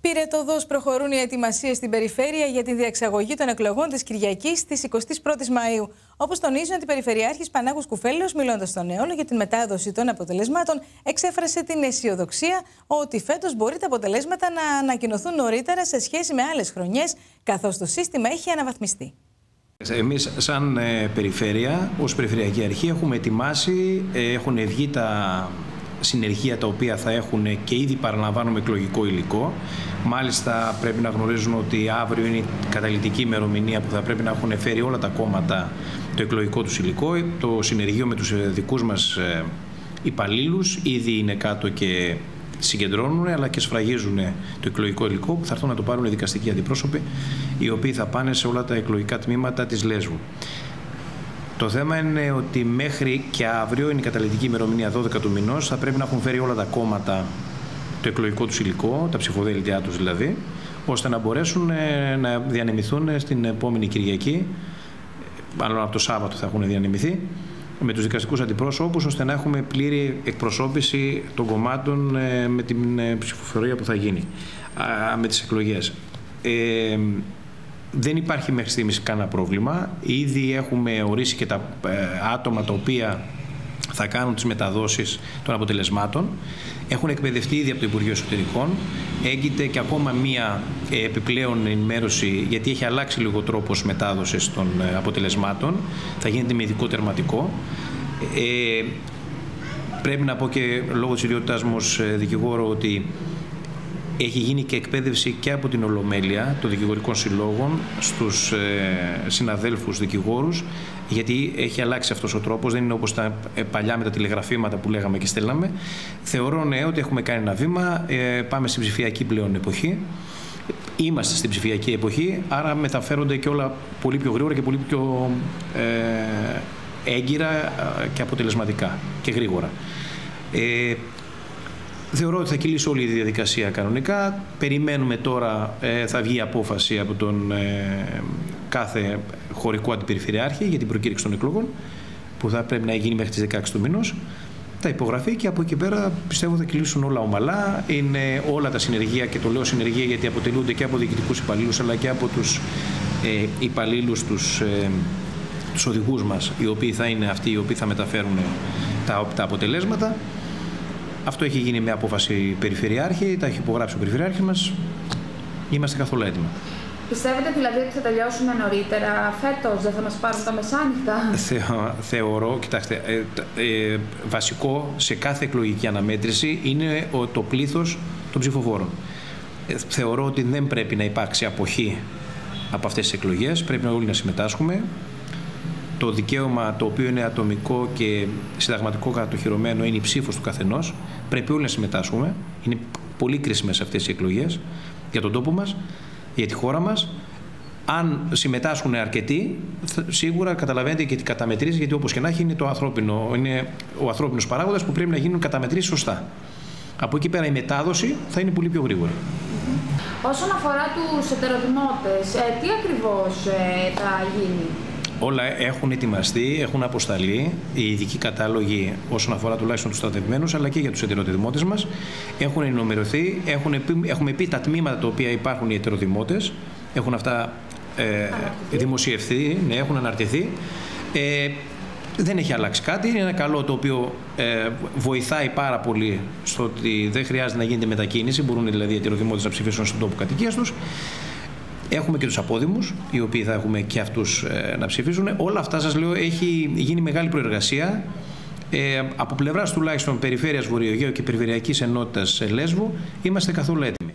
Πυρετοδό προχωρούν οι ετοιμασίες στην περιφέρεια για τη διεξαγωγή των εκλογών της Κυριακής τη 21η Μαου. Όπως τονίζει ότι η Περιφερειάρχης Πανάγου Κουφέλο, μιλώντας στον αιώλο για την μετάδοση των αποτελεσμάτων, εξέφρασε την αισιοδοξία ότι φέτος μπορεί τα αποτελέσματα να ανακοινωθούν νωρίτερα σε σχέση με άλλες χρονιές, καθώς το σύστημα έχει αναβαθμιστεί. Εμείς σαν ε, περιφέρεια, ως Περιφερειακή Αρχή, έχουμε ετοιμάσει, ε, έχουν βγει τα συνεργεία τα οποία θα έχουν και ήδη παραλαμβάνουμε εκλογικό υλικό. Μάλιστα πρέπει να γνωρίζουν ότι αύριο είναι η καταλητική ημερομηνία που θα πρέπει να έχουν φέρει όλα τα κόμματα το εκλογικό τους υλικό. Το συνεργείο με τους δικούς μας ε, υπαλλήλους ήδη είναι κάτω και συγκεντρώνουν αλλά και σφραγίζουν το εκλογικό υλικό που θα έρθουν να το πάρουν οι δικαστικοί αντιπρόσωποι οι οποίοι θα πάνε σε όλα τα εκλογικά τμήματα της Λέσβου. Το θέμα είναι ότι μέχρι και αύριο είναι η καταλητική ημερομηνία 12 του μηνός. Θα πρέπει να έχουν φέρει όλα τα κόμματα το εκλογικό τους υλικό, τα ψηφοδέλτια τους δηλαδή, ώστε να μπορέσουν ε, να διανεμηθούν στην επόμενη Κυριακή. Μάλλον από το Σάββατο θα έχουν διανεμηθεί με τους δικαστικούς αντιπρόσωπους ώστε να έχουμε πλήρη εκπροσώπηση των κομμάτων ε, με την ε, ψηφοφορία που θα γίνει με τις εκλογές. Ε, δεν υπάρχει μέχρι στιγμής κανένα πρόβλημα. Ήδη έχουμε ορίσει και τα ε, άτομα τα οποία θα κάνουν τις μεταδόσεις των αποτελεσμάτων. Έχουν εκπαιδευτεί ήδη από το Υπουργείο Εσωτερικών. Έγκυται και ακόμα μία ε, επιπλέον ενημέρωση, γιατί έχει αλλάξει λίγο τρόπος μετάδοσης των ε, αποτελεσμάτων. Θα γίνεται με ειδικό τερματικό. Ε, πρέπει να πω και λόγω της ιδιότητάς μου ως δικηγόρο ότι έχει γίνει και εκπαίδευση και από την Ολομέλεια των δικηγορικών συλλόγων στους ε, συναδέλφους δικηγόρους γιατί έχει αλλάξει αυτός ο τρόπος, δεν είναι όπως τα ε, παλιά με τα τηλεγραφήματα που λέγαμε και στέλναμε. Θεωρώ ναι ότι έχουμε κάνει ένα βήμα, ε, πάμε στην ψηφιακή πλέον εποχή. Είμαστε στην ψηφιακή εποχή, άρα μεταφέρονται και όλα πολύ πιο γρήγορα και πολύ πιο ε, έγκυρα και αποτελεσματικά και γρήγορα. Ε, Θεωρώ ότι θα κυλήσει όλη η διαδικασία κανονικά. Περιμένουμε τώρα, ε, θα βγει απόφαση από τον ε, κάθε χωρικό αντιπεριφερειάρχη για την προκήρυξη των εκλογών που θα πρέπει να γίνει μέχρι τις 16 του μηνός. Θα υπογραφεί και από εκεί πέρα πιστεύω θα κυλήσουν όλα ομαλά. Είναι όλα τα συνεργεία και το λέω συνεργεία γιατί αποτελούνται και από διοικητικούς υπαλλήλους αλλά και από τους ε, υπαλλήλους, τους ε, τους οδηγούς μας, οι οποίοι θα είναι αυτοί οι οποίοι θα μεταφέρουν τα, τα αποτελέσματα. Αυτό έχει γίνει με απόφαση Περιφερειάρχη, τα έχει υπογράψει ο Περιφερειάρχης μας. Είμαστε καθόλου έτοιμοι. Πιστεύετε δηλαδή ότι θα τελειώσουμε νωρίτερα φέτος, δεν θα μας πάρουν τα μεσάνυχτα; Θεω, θεωρώ, κοιτάξτε, ε, ε, βασικό σε κάθε εκλογική αναμέτρηση είναι ο, το πλήθος των ψηφοφόρων. Ε, θεωρώ ότι δεν πρέπει να υπάρξει αποχή από αυτές τις εκλογές. Πρέπει όλοι να συμμετάσχουμε το δικαίωμα το οποίο είναι ατομικό και συνταγματικό κατοχυρωμένο είναι η ψήφος του καθενός. Πρέπει όλοι να συμμετάσχουμε. Είναι πολύ κρίσιμες αυτές οι εκλογές για τον τόπο μας, για τη χώρα μας. Αν συμμετάσχουν αρκετοί, σίγουρα καταλαβαίνετε και τι καταμετρήσει, γιατί όπως και να έχει είναι, το ανθρώπινο, είναι ο ανθρώπινος παράγοντας που πρέπει να γίνουν καταμετρήσεις σωστά. Από εκεί πέρα η μετάδοση θα είναι πολύ πιο γρήγορα. Όσον αφορά τους ετεροδημότες, ε, τι ακριβώς ε, θα γίνει; Όλα έχουν ετοιμαστεί, έχουν αποσταλεί οι ειδικοί κατάλογοι όσον αφορά τουλάχιστον τους στρατευμένους, αλλά και για τους ετεροδημότες μας. Έχουν ενημερωθεί, έχουν, έχουμε πει τα τμήματα τα οποία υπάρχουν οι ετεροδημότες. Έχουν αυτά ε, δημοσιευθεί, ναι, έχουν αναρτηθεί. Ε, δεν έχει αλλάξει κάτι. Είναι ένα καλό το οποίο ε, βοηθάει πάρα πολύ στο ότι δεν χρειάζεται να γίνεται μετακίνηση. Μπορούν δηλαδή οι ετεροδημότες να ψηφίσουν στον τόπο κατοικίας τους. Έχουμε και τους απόδημους, οι οποίοι θα έχουμε και αυτούς ε, να ψηφίσουν. Όλα αυτά σας λέω έχει γίνει μεγάλη προεργασία. Ε, από πλευράς τουλάχιστον Περιφέρειας Βορειογαίου και Περιφερειακής Ενότητας Λέσβου είμαστε καθόλου έτοιμοι.